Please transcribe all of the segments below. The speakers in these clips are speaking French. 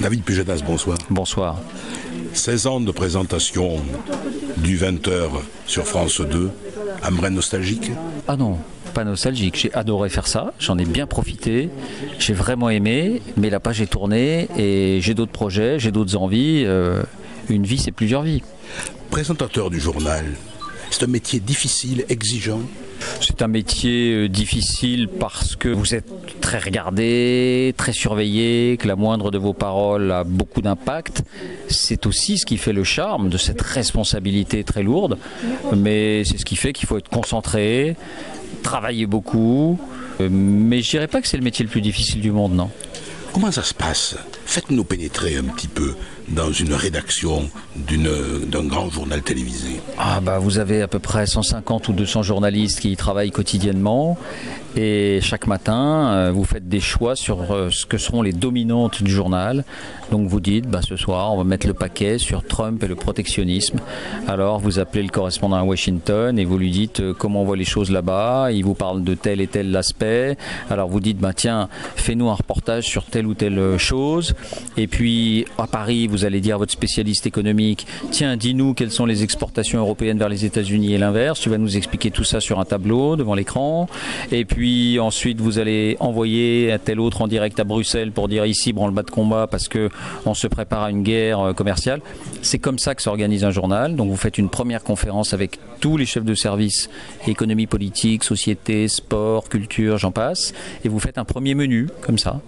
David Pujadas, bonsoir. Bonsoir. 16 ans de présentation du 20h sur France 2. Un nostalgique Ah non, pas nostalgique. J'ai adoré faire ça, j'en ai bien profité, j'ai vraiment aimé, mais la page est tournée et j'ai d'autres projets, j'ai d'autres envies. Euh, une vie, c'est plusieurs vies. Présentateur du journal, c'est un métier difficile, exigeant c'est un métier euh, difficile parce que vous êtes très regardé, très surveillé, que la moindre de vos paroles a beaucoup d'impact. C'est aussi ce qui fait le charme de cette responsabilité très lourde, mais c'est ce qui fait qu'il faut être concentré, travailler beaucoup. Euh, mais je dirais pas que c'est le métier le plus difficile du monde, non. Comment ça se passe? Faites-nous pénétrer un petit peu dans une rédaction d'un grand journal télévisé ah bah Vous avez à peu près 150 ou 200 journalistes qui y travaillent quotidiennement et chaque matin, euh, vous faites des choix sur euh, ce que seront les dominantes du journal. Donc vous dites, bah, ce soir, on va mettre le paquet sur Trump et le protectionnisme. Alors vous appelez le correspondant à Washington et vous lui dites euh, comment on voit les choses là-bas. Il vous parle de tel et tel aspect. Alors vous dites, bah, tiens, fais-nous un reportage sur telle ou telle chose. Et puis à Paris, vous allez dire à votre spécialiste économique, tiens, dis-nous quelles sont les exportations européennes vers les États-Unis et l'inverse. Tu vas nous expliquer tout ça sur un tableau devant l'écran. Et puis ensuite, vous allez envoyer un tel autre en direct à Bruxelles pour dire ici branle-bas de combat parce que on se prépare à une guerre euh, commerciale. C'est comme ça que s'organise un journal. Donc vous faites une première conférence avec tous les chefs de service, économie politique, société, sport, culture, j'en passe, et vous faites un premier menu comme ça.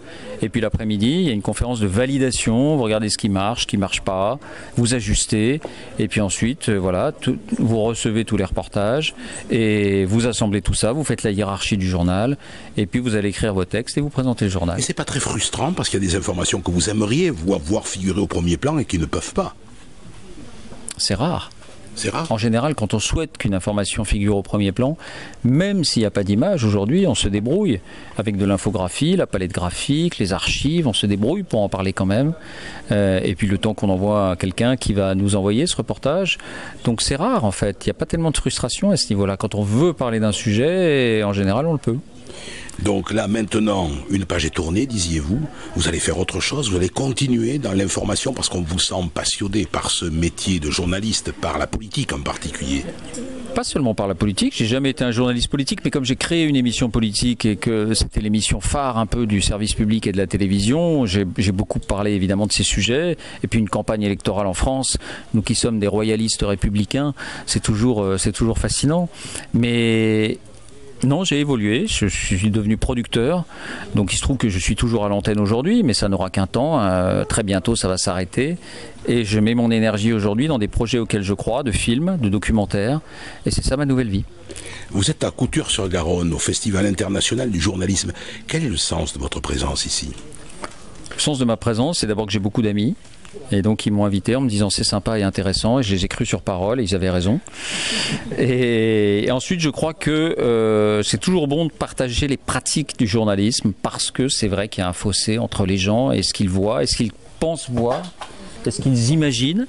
Et puis l'après-midi, il y a une conférence de validation. Vous regardez ce qui marche, ce qui marche pas, vous ajustez, et puis ensuite, euh, voilà, vous recevez tous les reportages et vous assemblez tout ça. Vous faites la hiérarchie du journal, et puis vous allez écrire vos textes et vous présentez le journal. Et c'est pas très frustrant parce qu'il y a des informations que vous aimeriez voir figurer au premier plan et qui ne peuvent pas? C'est rare. C'est rare. En général, quand on souhaite qu'une information figure au premier plan, même s'il n'y a pas d'image, aujourd'hui, on se débrouille avec de l'infographie, la palette graphique, les archives, on se débrouille pour en parler quand même. Euh, et puis le temps qu'on envoie quelqu'un qui va nous envoyer ce reportage. Donc c'est rare en fait. Il n'y a pas tellement de frustration à ce niveau-là. Quand on veut parler d'un sujet, en général, on le peut. Donc là, maintenant, une page est tournée, disiez-vous. Vous allez faire autre chose, vous allez continuer dans l'information parce qu'on vous sent passionné par ce métier de journaliste, par la politique en particulier. Pas seulement par la politique, j'ai jamais été un journaliste politique, mais comme j'ai créé une émission politique et que c'était l'émission phare un peu du service public et de la télévision, j'ai beaucoup parlé évidemment de ces sujets. Et puis une campagne électorale en France, nous qui sommes des royalistes républicains, c'est toujours, euh, c'est toujours fascinant. Mais non, j'ai évolué, je suis devenu producteur, donc il se trouve que je suis toujours à l'antenne aujourd'hui, mais ça n'aura qu'un temps, euh, très bientôt ça va s'arrêter, et je mets mon énergie aujourd'hui dans des projets auxquels je crois, de films, de documentaires, et c'est ça ma nouvelle vie. Vous êtes à Couture-sur-Garonne, au Festival international du journalisme. Quel est le sens de votre présence ici? Le sens de ma présence, c'est d'abord que j'ai beaucoup d'amis, et donc ils m'ont invité en me disant c'est sympa et intéressant et je les ai crus sur parole et ils avaient raison. Et, ensuite je crois que euh, c'est toujours bon de partager les pratiques du journalisme parce que c'est vrai qu'il y a un fossé entre les gens et ce qu'ils voient et ce qu'ils pensent voir et ce qu'ils imaginent.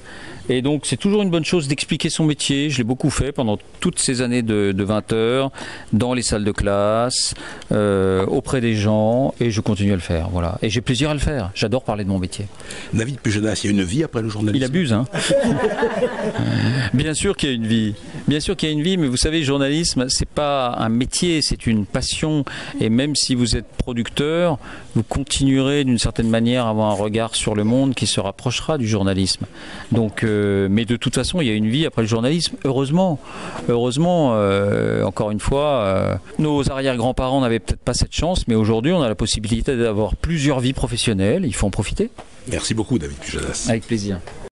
Et donc c'est toujours une bonne chose d'expliquer son métier. Je l'ai beaucoup fait pendant toutes ces années de, 20 heures, dans les salles de classe, euh, auprès des gens, et je continue à le faire. Voilà. Et j'ai plaisir à le faire. J'adore parler de mon métier. David Pujonas, il y a une vie après le journalisme Il abuse, hein Bien sûr qu'il y a une vie. Bien sûr qu'il y a une vie, mais vous savez, le journalisme, c'est pas un métier, c'est une passion. Et même si vous êtes producteur, vous continuerez d'une certaine manière à avoir un regard sur le monde qui se rapprochera du journalisme. Donc, euh, mais de toute façon, il y a une vie après le journalisme. Heureusement, heureusement, euh, encore une fois, euh, nos arrière-grands-parents n'avaient peut-être pas cette chance, mais aujourd'hui, on a la possibilité d'avoir plusieurs vies professionnelles. Il faut en profiter. Merci beaucoup, David Pujadas. Avec plaisir.